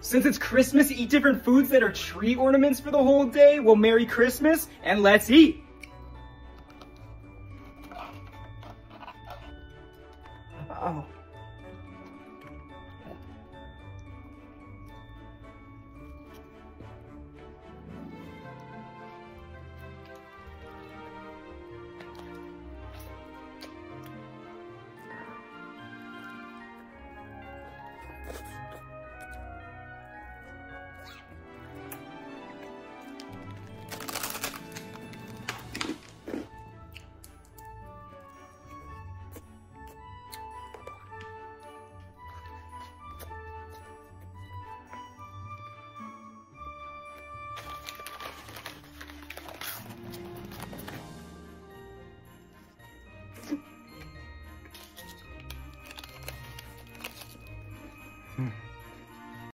Since it's Christmas, eat different foods that are tree ornaments for the whole day. Well, Merry Christmas and let's eat. Oh. 嗯。